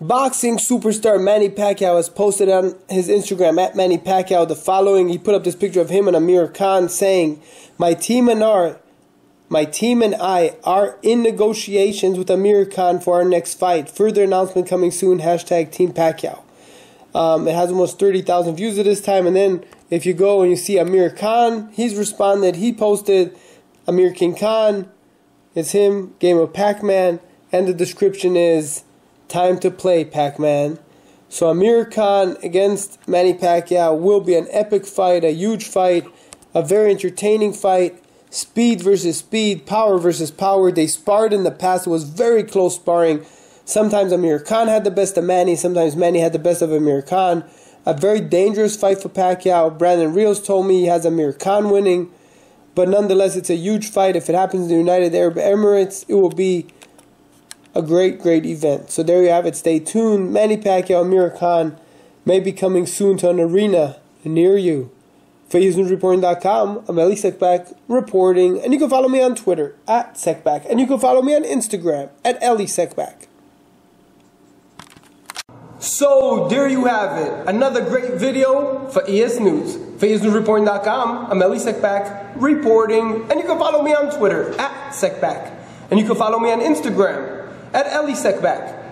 Boxing superstar Manny Pacquiao has posted on his Instagram at Manny Pacquiao the following. He put up this picture of him and Amir Khan saying, "My team and our, my team and I are in negotiations with Amir Khan for our next fight. Further announcement coming soon. Hashtag Team Pacquiao." Um, it has almost thirty thousand views at this time. And then if you go and you see Amir Khan, he's responded. He posted, "Amir King Khan, it's him. Game of Pac-Man." And the description is time to play, Pac Man. So Amir Khan against Manny Pacquiao will be an epic fight, a huge fight, a very entertaining fight. Speed versus speed, power versus power. They sparred in the past. It was very close sparring. Sometimes Amir Khan had the best of Manny. Sometimes Manny had the best of Amir Khan. A very dangerous fight for Pacquiao. Brandon Rios told me he has Amir Khan winning. But nonetheless, it's a huge fight. If it happens in the United Arab Emirates, it will be a great, great event. So there you have it. Stay tuned. Manny Pacquiao, Amir Khan may be coming soon to an arena near you. For ESNewsReporting.com, I'm Elie Seckbach reporting, and you can follow me on Twitter at Seckbach, and you can follow me on Instagram at Elie Seckbach. So there you have it, another great video for ES News. ESNewsReporting.com. I'm Elie Seckbach reporting, and you can follow me on Twitter at Seckbach, and you can follow me on Instagram at Elie Seckbach.